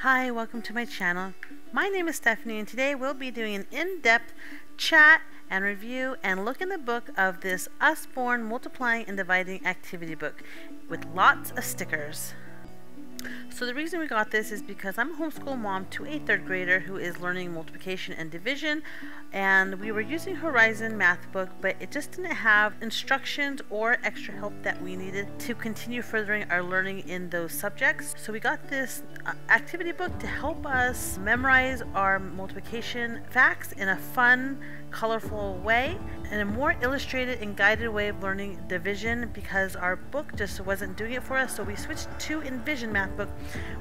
Hi, welcome to my channel. My name is Stephanie and today we'll be doing an in-depth chat and review and look in the book of this Usborne Multiplying and Dividing Activity book with lots of stickers. So the reason we got this is because I'm a homeschool mom to a third grader who is learning multiplication and division and we were using Horizon math book but it just didn't have instructions or extra help that we needed to continue furthering our learning in those subjects. So we got this uh, activity book to help us memorize our multiplication facts in a fun, colorful way and a more illustrated and guided way of learning division because our book just wasn't doing it for us so we switched to Envision math book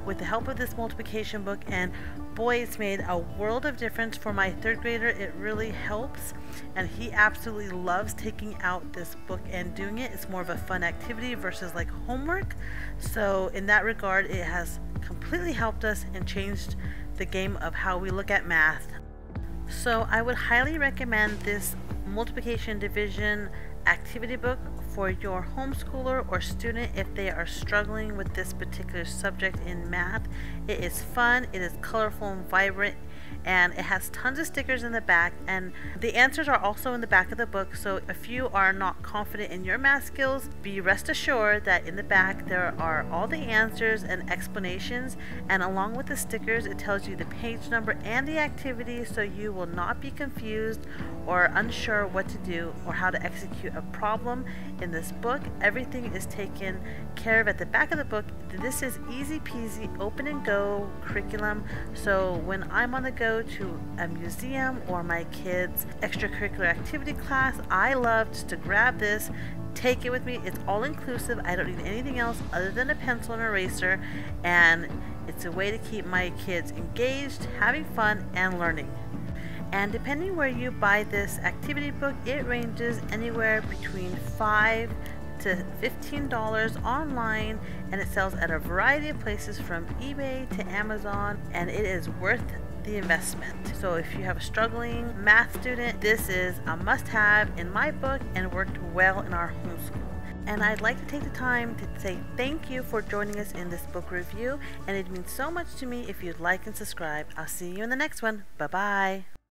with the help of this multiplication book and boy it's made a world of difference for my third grader. It really helps and he absolutely loves taking out this book and doing it. It's more of a fun activity versus like homework. So in that regard it has completely helped us and changed the game of how we look at math. So I would highly recommend this multiplication division activity book for your homeschooler or student if they are struggling with this particular subject in math. It is fun, it is colorful and vibrant, and it has tons of stickers in the back and the answers are also in the back of the book so if you are not confident in your math skills be rest assured that in the back there are all the answers and explanations and along with the stickers it tells you the page number and the activity so you will not be confused or unsure what to do or how to execute a problem in this book. Everything is taken care of at the back of the book. This is easy peasy open and go curriculum so when I'm on the go to a museum or my kids' extracurricular activity class, I love just to grab this, take it with me. It's all inclusive. I don't need anything else other than a pencil and eraser, and it's a way to keep my kids engaged, having fun, and learning. And depending where you buy this activity book, it ranges anywhere between 5 to $15 online and it sells at a variety of places from eBay to Amazon and it is worth the investment. So if you have a struggling math student, this is a must-have in my book and worked well in our homeschool. And I'd like to take the time to say thank you for joining us in this book review, and it means so much to me if you'd like and subscribe. I'll see you in the next one. Bye-bye.